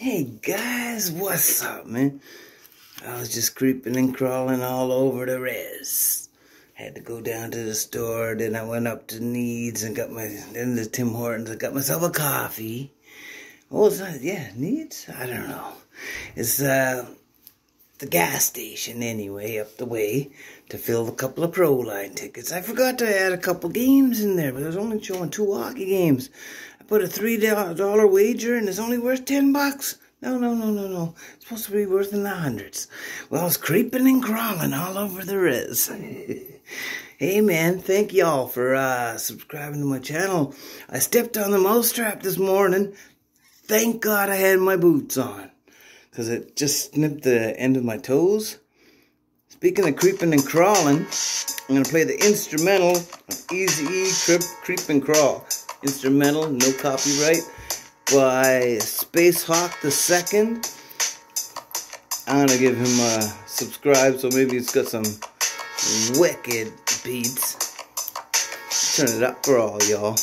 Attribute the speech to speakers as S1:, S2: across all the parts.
S1: Hey guys, what's up, man? I was just creeping and crawling all over the res. Had to go down to the store, then I went up to Needs and got my, then the Tim Hortons, I got myself a coffee. What was that? Yeah, Needs? I don't know. It's, uh, the gas station anyway, up the way, to fill a couple of Pro Line tickets. I forgot to add a couple games in there, but I was only showing two hockey games. Put a three dollar wager and it's only worth ten bucks. No, no, no, no, no. It's supposed to be worth in the hundreds. Well, it's creeping and crawling all over the res. hey, man, thank y'all for uh, subscribing to my channel. I stepped on the mousetrap this morning. Thank God I had my boots on. Because it just snipped the end of my toes. Speaking of creeping and crawling, I'm going to play the instrumental of Easy E Creep, Creep and Crawl. Instrumental, no copyright by Space Hawk the Second. I'm gonna give him a subscribe, so maybe it's got some wicked beats. Turn it up for all y'all.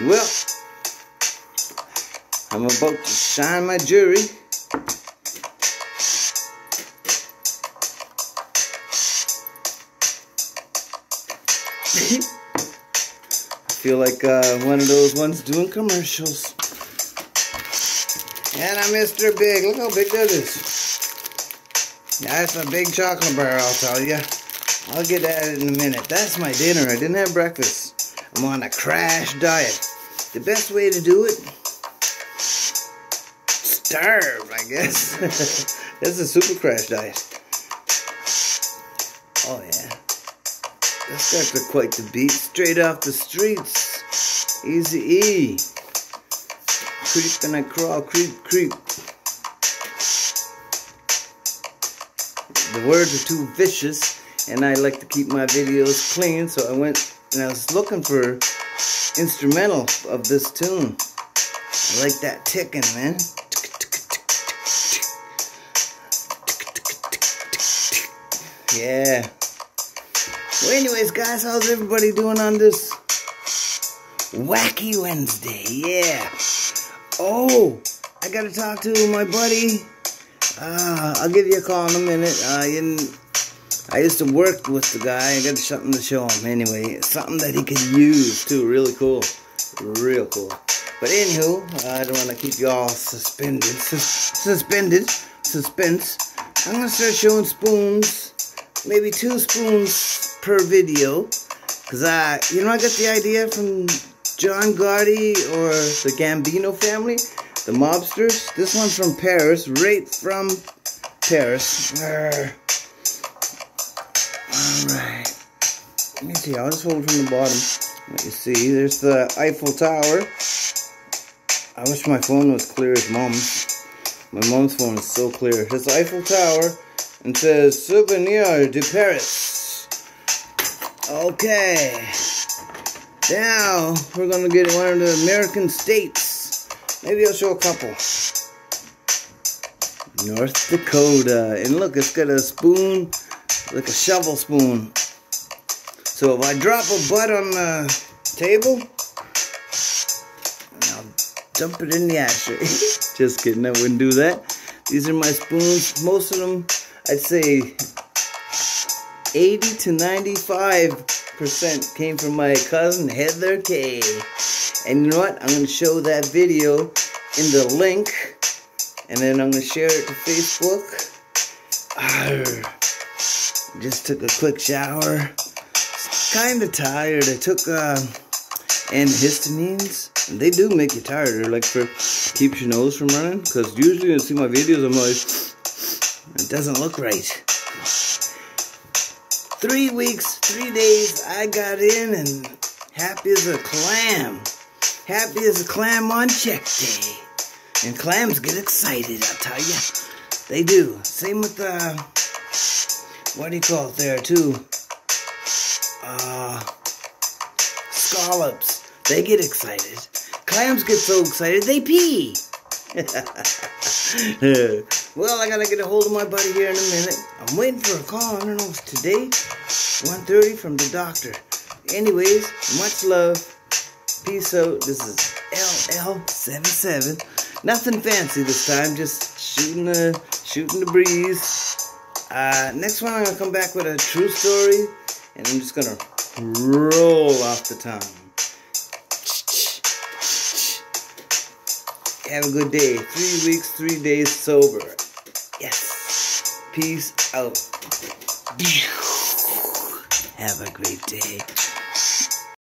S1: Well, I'm about to shine my feel like uh, one of those ones doing commercials. And I'm Mr. Big. Look how big that is. That's a big chocolate bar, I'll tell you. I'll get at it in a minute. That's my dinner. I didn't have breakfast. I'm on a crash diet. The best way to do it? Starve, I guess. That's a super crash diet. Oh, yeah. This guy's got quite the beat. Straight off the streets. Easy E. Creep and I crawl, creep, creep. The words are too vicious, and I like to keep my videos clean, so I went and I was looking for instrumental of this tune. I like that ticking, man. Yeah. Well, anyways, guys, how's everybody doing on this wacky Wednesday? Yeah. Oh, I gotta talk to my buddy. Uh, I'll give you a call in a minute. Uh, I used to work with the guy. I got something to show him anyway. Something that he could use too. Really cool. Real cool. But anywho, I don't want to keep you all suspended. Sus suspended. Suspense. I'm gonna start showing spoons. Maybe two spoons per video. Because I, you know, I got the idea from John Gotti or the Gambino family, the mobsters. This one's from Paris, right from Paris. Alright. Let me see, I'll just hold it from the bottom. Let you see, there's the Eiffel Tower. I wish my phone was clear as mom's. My mom's phone is so clear. There's the Eiffel Tower and says Souvenir de Paris. Okay. Now, we're to get one of the American states. Maybe I'll show a couple. North Dakota. And look, it's got a spoon, like a shovel spoon. So if I drop a butt on the table, I'll dump it in the ashtray. Just kidding, I wouldn't do that. These are my spoons. Most of them, I'd say 80 to 95% came from my cousin Heather K. And you know what? I'm going to show that video in the link. And then I'm going to share it to Facebook. Arr. Just took a quick shower. Kind of tired. I took uh, antihistamines. They do make you tired. They're like for keeps your nose from running. Because usually you see my videos, I'm like, it doesn't look right. Three weeks, three days, I got in and happy as a clam. Happy as a clam on check day. And clams get excited, I'll tell you. They do. Same with, uh, what do you call it there, too? Uh, scallops. They get excited. Clams get so excited, they pee. well, I gotta get a hold of my buddy here in a minute. I'm waiting for a call. I don't know if it's today. 1.30 from the doctor. Anyways, much love. Peace out. This is LL77. Nothing fancy this time, just shooting the shooting the breeze. Uh, next one, I'm gonna come back with a true story, and I'm just gonna roll off the tongue. Have a good day. Three weeks, three days sober. Yes. Peace out. Have a great day.